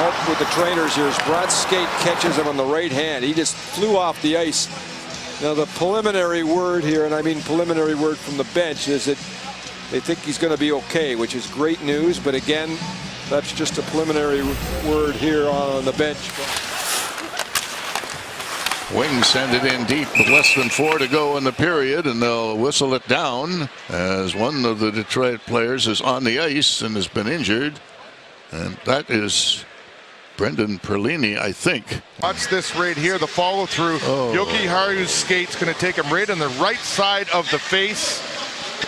help with the trainers here as Brad Skate catches him on the right hand. He just flew off the ice. Now the preliminary word here, and I mean preliminary word from the bench, is that they think he's going to be okay, which is great news. But again, that's just a preliminary word here on the bench. Wings send it in deep with less than four to go in the period, and they'll whistle it down as one of the Detroit players is on the ice and has been injured. And that is Brendan Perlini, I think. Watch this right here, the follow through. Oh. Jokiharju's skate's going to take him right on the right side of the face.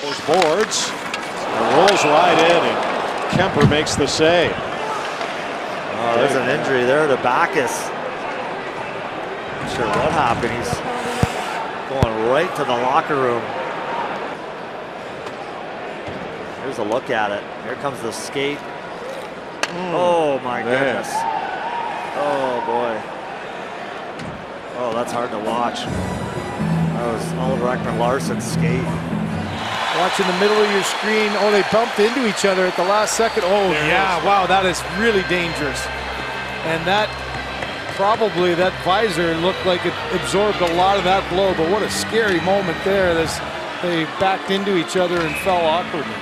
Those boards. And rolls right in, and Kuemper makes the save. Oh, there's an injury there to Backes. Not sure what happened. He's going right to the locker room. Here's a look at it. Here comes the skate. Mm. oh my man. goodness. Oh boy. Oh, that's hard to watch. That was Oliver Ekman-Larsson's skate. Watching the middle of your screen. Oh, they bumped into each other at the last second. Oh, yeah. Wow, that is really dangerous. And that probably that visor looked like it absorbed a lot of that blow. But what a scary moment there. This, they backed into each other and fell awkwardly.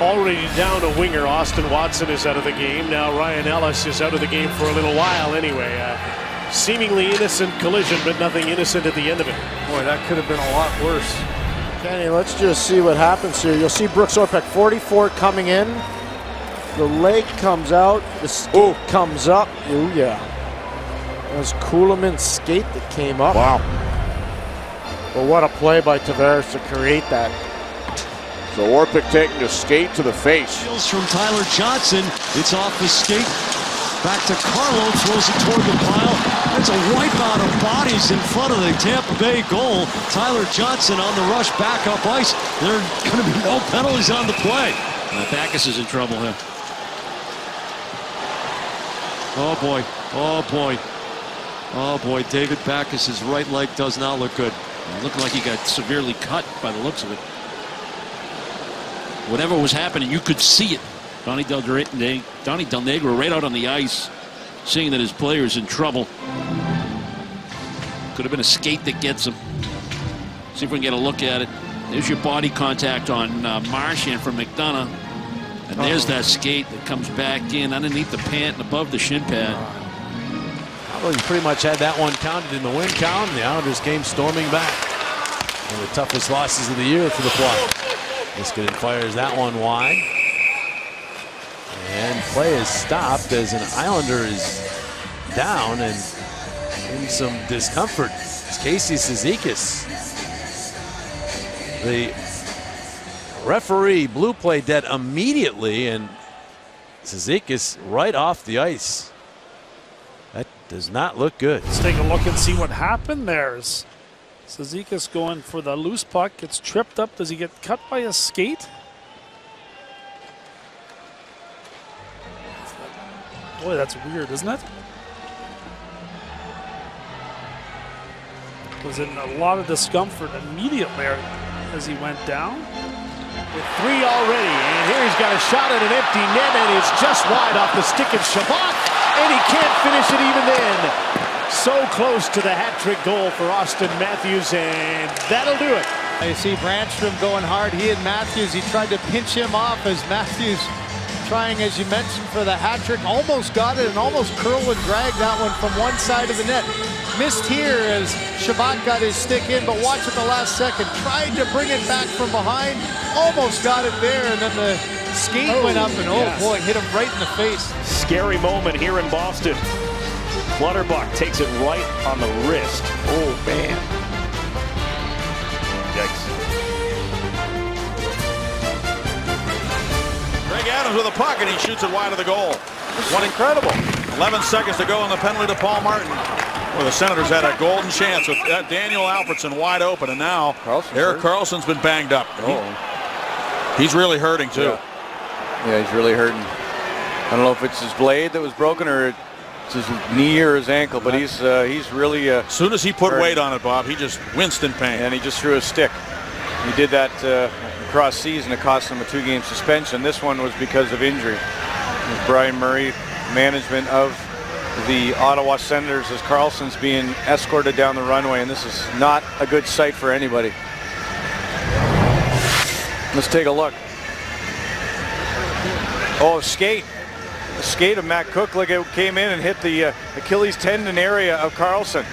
Already down a winger, Austin Watson is out of the game. Now Ryan Ellis is out of the game for a little while anyway. Uh, seemingly innocent collision, but nothing innocent at the end of it. Boy, that could have been a lot worse. Kenny, let's just see what happens here. You'll see Brooks Orpik 44 coming in. The leg comes out. The skate comes up. Ooh, yeah. That was Kuhlman's skate that came up. Wow. But what a play by Tavares to create that. So Orpik taking a skate to the face. Steals from Tyler Johnson. It's off the skate. Back to Carlo. Throws it toward the pile. That's a wipeout of bodies in front of the Tampa Bay goal. Tyler Johnson on the rush back up ice. There are going to be no penalties on the play. Uh, Backes is in trouble here. Oh boy. Oh boy. Oh boy. David Backes's right leg does not look good. Looking like he got severely cut by the looks of it whatever was happening, you could see it. Donnie Del, Donnie Del Negro right out on the ice, seeing that his player is in trouble. Could have been a skate that gets him. See if we can get a look at it. There's your body contact on uh, Marchand from McDonagh. And there's that skate that comes back in underneath the pant and above the shin pad. Well, you pretty much had that one counted in the win count, the Islanders came storming back. One of the toughest losses of the year for the Flyers. Niskanen fires that one wide. And play is stopped as an Islander is down and in some discomfort. It's Casey Cizikas. The referee blew play dead immediately and Cizikas right off the ice. That does not look good. Let's take a look and see what happened there. Is going for the loose puck, gets tripped up. Does he get cut by a skate? Boy, that's weird, isn't it? Was in a lot of discomfort immediately as he went down. With three already, and here he's got a shot at an empty net, and it's just wide off the stick of Chabot, and he can't finish it even then. So close to the hat trick goal for Auston Matthews, and that'll do it. You see Brännström going hard. He and Matthews, he tried to pinch him off as Matthews trying, as you mentioned, for the hat trick. Almost got it and almost curl and drag that one from one side of the net. Missed here as Chabot got his stick in, but watch at the last second. Tried to bring it back from behind. Almost got it there, and then the skate Oh, went up, and oh, oh yes. boy, hit him right in the face. Scary moment here in Boston. Clutterbuck takes it right on the wrist. Oh, man. Yikes. Greg Adams with a puck, and he shoots it wide of the goal. What incredible. 11 seconds to go in the penalty to Paul Martin. Well, the Senators had a golden chance with that Daniel Alfredsson wide open, and now Erik Karlsson's been banged up. He- he's really hurting too. Yeah, he's really hurting. I don't know if it's his blade that was broken or it's his knee or his ankle, but he's uh, he's really. Uh, As soon as he put hurting. weight on it, Bob, he just winced in pain. and he just threw a stick. He did that uh, across season. It cost him a two-game suspension. This one was because of injury. Brian Murray management of the Ottawa Senators as Karlsson's being escorted down the runway, and this is not a good sight for anybody. Let's take a look. Oh, skate. Skate of Matt Cooke like it came in and hit the uh, Achilles tendon area of Karlsson.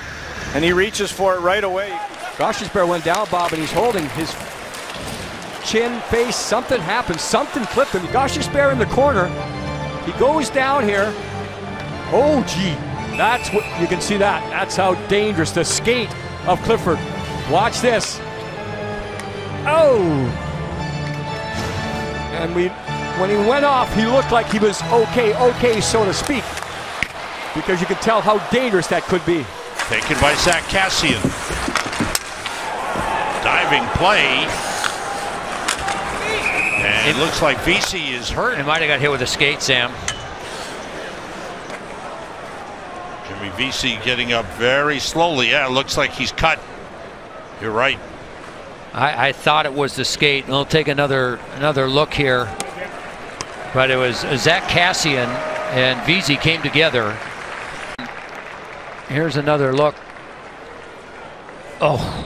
And he reaches for it right away. Gostisbehere went down, Bob, and he's holding his chin, face, something happened. Something clipped him. Gostisbehere in the corner. He goes down here. Oh, gee. That's what you can see that. That's how dangerous the skate of Clifford. Watch this. Oh. And we when he went off, he looked like he was okay, okay, so to speak. Because you could tell how dangerous that could be. Taken by Zack Kassian. Diving play. And it looks like Vesey is hurt. He might have got hit with a skate, Sam. Jimmy Vesey getting up very slowly. Yeah, it looks like he's cut. You're right. I, I thought it was the skate. We'll take another another look here. But it was Zack Kassian and Vesey came together. Here's another look. Oh.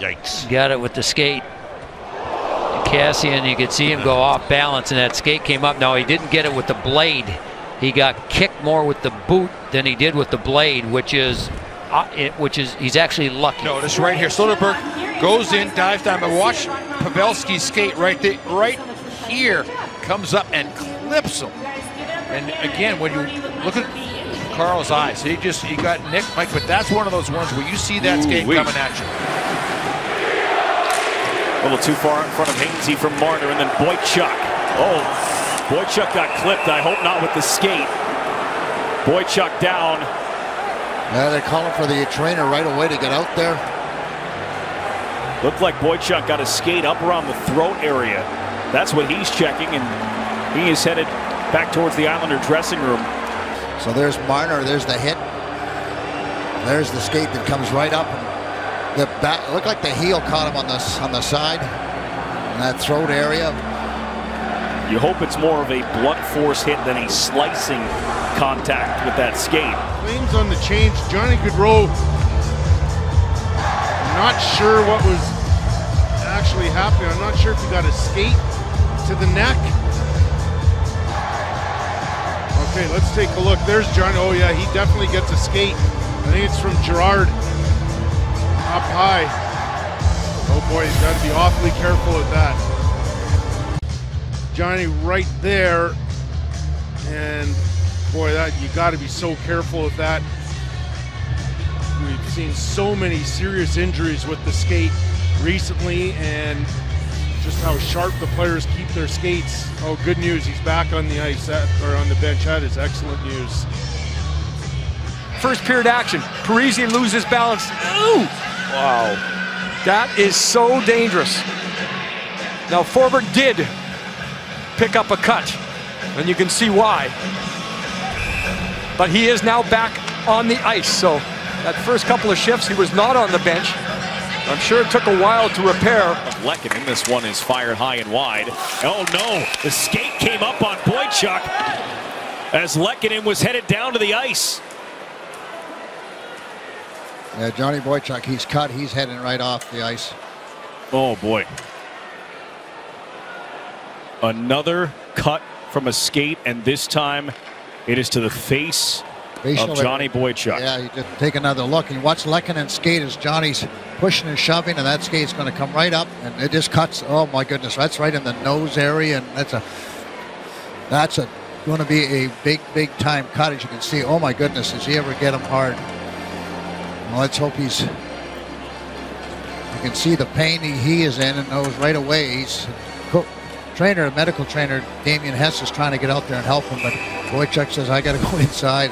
Yikes. Got it with the skate. Kassian, you could see him go off balance, and that skate came up. Now, he didn't get it with the blade. He got kicked more with the boot than he did with the blade, which is, uh, it, which is, he's actually lucky. Notice right here, Soderberg goes in, dives down, but watch Pavelski skate right there, right here, comes up and clips him. And again, when you look at Carl's eyes, he just he got nicked, Mike. But that's one of those ones where you see that skate coming at you. A little too far in front of Hainsey from Marner, and then Boychuk. Oh, Boychuk got clipped. I hope not with the skate. Boychuk down. Yeah, they're calling for the trainer right away to get out there. Looked like Boychuk got a skate up around the throat area. That's what he's checking, and he is headed back towards the Islander dressing room. So there's Marner, there's the hit. There's the skate that comes right up. The back looked like the heel caught him on the on the side. In that throat area. You hope it's more of a blunt force hit than a slicing contact with that skate. Claims on the change, Johnny Gaudreau. Not sure what was actually happening. I'm not sure if he got a skate to the neck. Okay, let's take a look. There's Johnny. Oh yeah, he definitely gets a skate. I think it's from Gerard. Up high. Oh boy, he's got to be awfully careful with that. Johnny right there. And boy, that you got to be so careful with that. We've seen so many serious injuries with the skate recently, and just how sharp the players keep their skates. Oh, good news! He's back on the ice that, or on the bench. That is excellent news. First period action. Parise loses balance. Ooh! Wow. That is so dangerous. Now, Forsberg did pick up a cut, and you can see why. But he is now back on the ice, so that first couple of shifts, he was not on the bench. I'm sure it took a while to repair. Lehkonen, this one is fired high and wide. Oh no, the skate came up on Boychuk as Lehkonen was headed down to the ice. Yeah, Johnny Boychuk, he's cut. He's heading right off the ice. Oh boy. Another cut from a skate, and this time it is to the face Facial of Johnny Boychuk. Yeah, you just take another look and watch Lehkonen skate as Johnny's pushing and shoving, and that skate's going to come right up, and it just cuts. Oh my goodness, that's right in the nose area, and that's a that's a going to be a big, big time cut. As you can see, oh my goodness, does he ever get him hard? Well, let's hope he's. You can see the pain he, he is in, and knows right away. He's trainer, medical trainer Damien Hess is trying to get out there and help him, but Boychuk says I got to go inside.